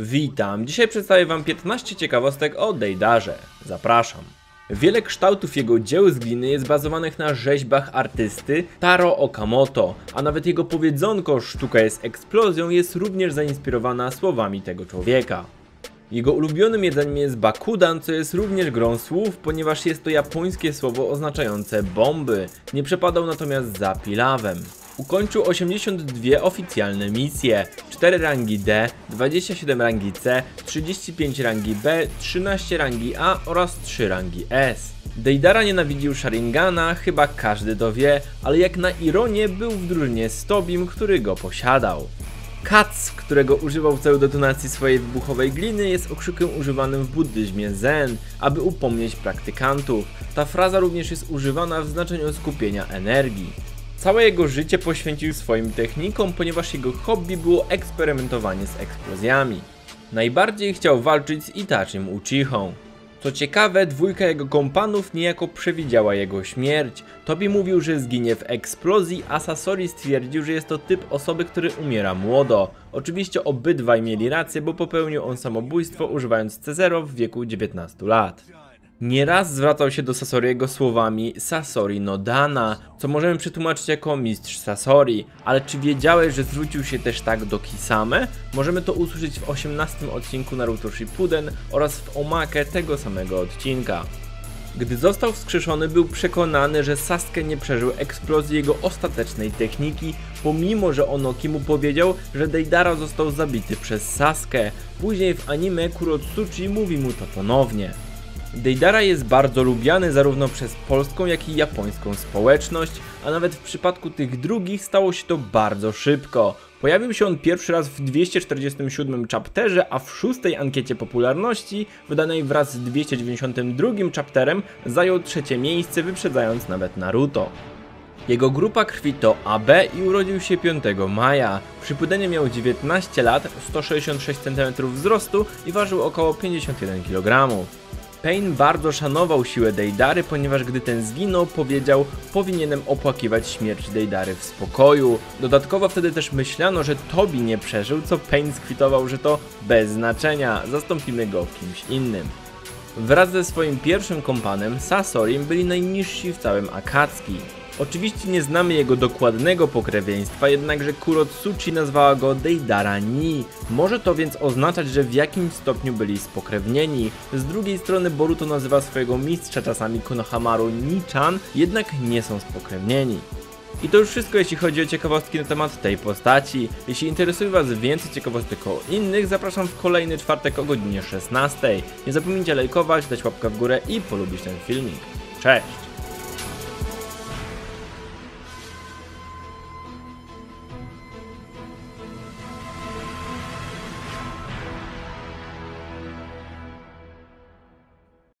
Witam, dzisiaj przedstawię wam 15 ciekawostek o Dejdarze. Zapraszam. Wiele kształtów jego dzieł z gliny jest bazowanych na rzeźbach artysty Taro Okamoto, a nawet jego powiedzonko sztuka jest eksplozją jest również zainspirowana słowami tego człowieka. Jego ulubionym jedzeniem jest bakudan, co jest również grą słów, ponieważ jest to japońskie słowo oznaczające bomby. Nie przepadał natomiast za pilawem. Ukończył 82 oficjalne misje, 4 rangi D, 27 rangi C, 35 rangi B, 13 rangi A oraz 3 rangi S. Deidara nienawidził Sharingana, chyba każdy to wie, ale jak na ironię był w drużynie z Tobim, który go posiadał. Kac, którego używał w celu detonacji swojej wybuchowej gliny, jest okrzykiem używanym w buddyzmie Zen, aby upomnieć praktykantów. Ta fraza również jest używana w znaczeniu skupienia energii. Całe jego życie poświęcił swoim technikom, ponieważ jego hobby było eksperymentowanie z eksplozjami. Najbardziej chciał walczyć z Itachim Uchihą. Co ciekawe, dwójka jego kompanów niejako przewidziała jego śmierć. Tobi mówił, że zginie w eksplozji, a Sasori stwierdził, że jest to typ osoby, który umiera młodo. Oczywiście obydwaj mieli rację, bo popełnił on samobójstwo używając C0 w wieku 19 lat. Nieraz zwracał się do Sasoriego słowami Sasori no Dana, co możemy przetłumaczyć jako mistrz Sasori, ale czy wiedziałeś, że zwrócił się też tak do Kisame? Możemy to usłyszeć w 18 odcinku Naruto Shippuden oraz w Omake tego samego odcinka. Gdy został wskrzeszony, był przekonany, że Sasuke nie przeżył eksplozji jego ostatecznej techniki, pomimo że Onoki mu powiedział, że Deidara został zabity przez Sasuke. Później w anime Kurotsuchi mówi mu to ponownie. Deidara jest bardzo lubiany zarówno przez polską, jak i japońską społeczność, a nawet w przypadku tych drugich stało się to bardzo szybko. Pojawił się on pierwszy raz w 247 chapterze, a w szóstej ankiecie popularności, wydanej wraz z 292 chapterem, zajął trzecie miejsce, wyprzedzając nawet Naruto. Jego grupa krwi to AB i urodził się 5 maja. Przy miał 19 lat, 166 cm wzrostu i ważył około 51 kg. Pain bardzo szanował siłę Deidary, ponieważ gdy ten zginął, powiedział, powinienem opłakiwać śmierć Deidary w spokoju. Dodatkowo wtedy też myślano, że Tobi nie przeżył, co Pain skwitował, że to bez znaczenia, zastąpimy go kimś innym. Wraz ze swoim pierwszym kompanem, Sasorim, byli najniżsi w całym Akatsuki. Oczywiście nie znamy jego dokładnego pokrewieństwa, jednakże Kurotsuchi nazwała go Deidara Ni. Może to więc oznaczać, że w jakimś stopniu byli spokrewnieni. Z drugiej strony Boruto nazywa swojego mistrza czasami Konohamaru Ni-chan, jednak nie są spokrewnieni. I to już wszystko jeśli chodzi o ciekawostki na temat tej postaci. Jeśli interesuje Was więcej ciekawostek o innych, zapraszam w kolejny czwartek o godzinie 16. Nie zapomnijcie lajkować, dać łapkę w górę i polubić ten filmik. Cześć!